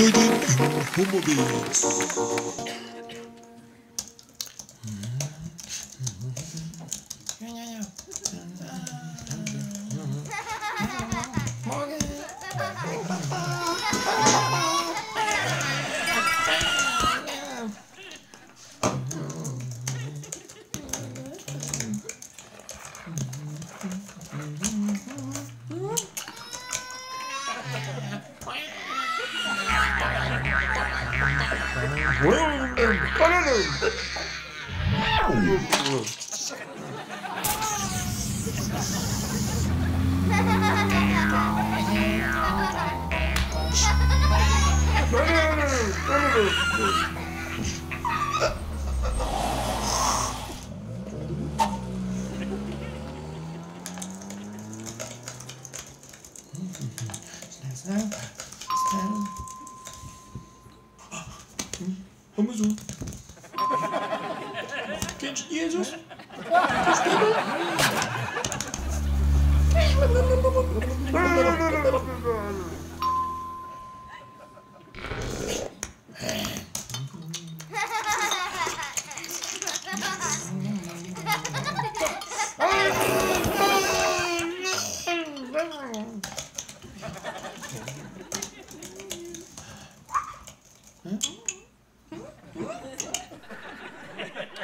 Building Homo Beings. Wedding in Homobase. Amazon. Vamos du Quentes dias, du Hmm?